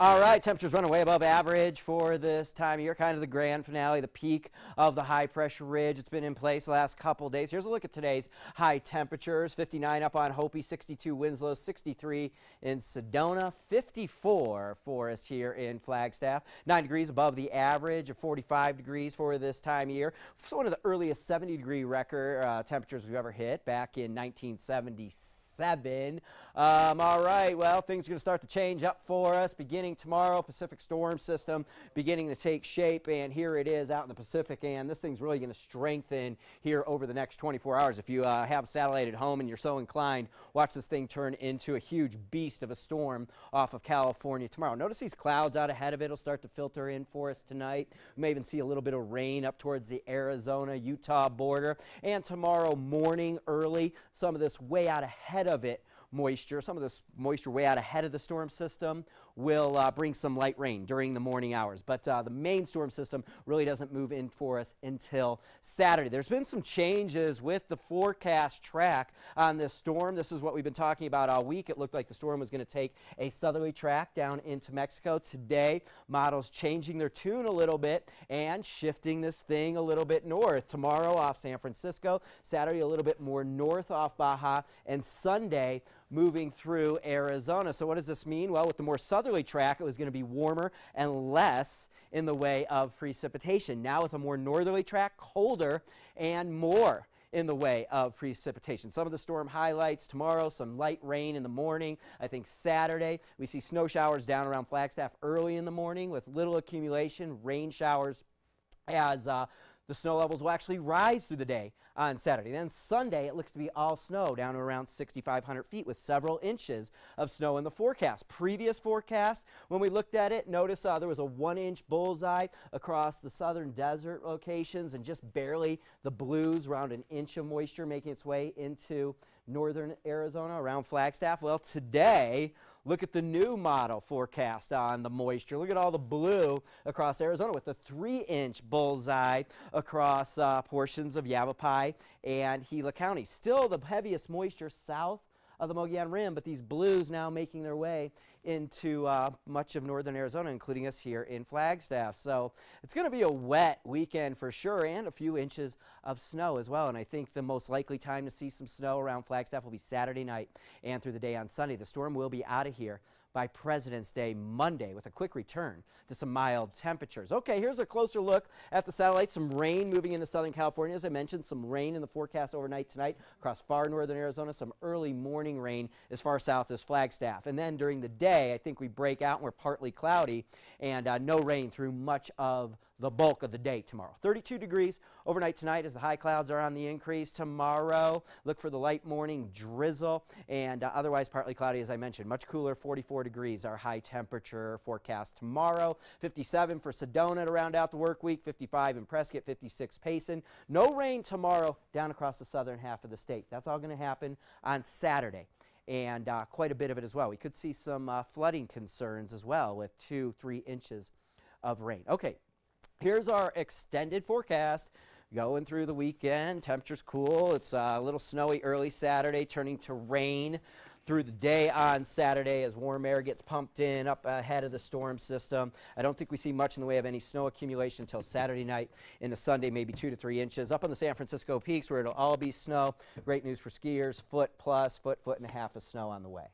All right, temperatures running way above average for this time of year, kind of the grand finale, the peak of the high pressure ridge. It's been in place the last couple days. Here's a look at today's high temperatures 59 up on Hopi, 62 Winslow, 63 in Sedona, 54 for us here in Flagstaff, 9 degrees above the average of 45 degrees for this time of year. It's one of the earliest 70 degree record uh, temperatures we've ever hit back in 1977. Um, all right, well, things are going to start to change up for us beginning tomorrow. Pacific storm system beginning to take shape, and here it is out in the Pacific, and this thing's really going to strengthen here over the next 24 hours. If you uh, have a satellite at home and you're so inclined, watch this thing turn into a huge beast of a storm off of California tomorrow. Notice these clouds out ahead of it will start to filter in for us tonight. We may even see a little bit of rain up towards the Arizona-Utah border, and tomorrow morning early, some of this way out ahead of it moisture. Some of this moisture way out ahead of the storm system will uh, bring some light rain during the morning hours. But uh, the main storm system really doesn't move in for us until Saturday. There's been some changes with the forecast track on this storm. This is what we've been talking about all week. It looked like the storm was going to take a southerly track down into Mexico. Today, models changing their tune a little bit and shifting this thing a little bit north. Tomorrow off San Francisco, Saturday a little bit more north off Baja, and Sunday moving through Arizona. So what does this mean? Well, with the more southerly track, it was going to be warmer and less in the way of precipitation. Now with a more northerly track, colder and more in the way of precipitation. Some of the storm highlights tomorrow, some light rain in the morning. I think Saturday, we see snow showers down around Flagstaff early in the morning with little accumulation, rain showers as uh, the snow levels will actually rise through the day on Saturday. Then Sunday, it looks to be all snow down to around 6,500 feet with several inches of snow in the forecast. Previous forecast, when we looked at it, notice uh, there was a one inch bullseye across the southern desert locations and just barely the blues around an inch of moisture making its way into northern Arizona around Flagstaff. Well, today, look at the new model forecast on the moisture. Look at all the blue across Arizona with the three inch bullseye across uh, portions of Yavapai and Gila County. Still the heaviest moisture south of the Mogollon Rim, but these blues now making their way into uh, much of northern Arizona, including us here in Flagstaff. So it's going to be a wet weekend for sure and a few inches of snow as well. And I think the most likely time to see some snow around Flagstaff will be Saturday night and through the day on Sunday. The storm will be out of here by President's Day Monday with a quick return to some mild temperatures. Okay, here's a closer look at the satellite. Some rain moving into Southern California. As I mentioned, some rain in the forecast overnight tonight across far northern Arizona. Some early morning rain as far south as Flagstaff. And then during the day, I think we break out and we're partly cloudy and uh, no rain through much of the bulk of the day tomorrow. 32 degrees overnight tonight as the high clouds are on the increase. Tomorrow, look for the light morning drizzle and uh, otherwise partly cloudy as I mentioned. Much cooler, 44 degrees our high temperature forecast tomorrow. 57 for Sedona to round out the work week. 55 in Prescott, 56 Payson. No rain tomorrow down across the southern half of the state. That's all going to happen on Saturday and uh, quite a bit of it as well. We could see some uh, flooding concerns as well with two, three inches of rain. Okay, Here's our extended forecast going through the weekend. Temperature's cool. It's uh, a little snowy early Saturday, turning to rain through the day on Saturday as warm air gets pumped in up ahead of the storm system. I don't think we see much in the way of any snow accumulation until Saturday night into Sunday, maybe two to three inches. Up on the San Francisco peaks where it'll all be snow. Great news for skiers, foot plus, foot, foot and a half of snow on the way.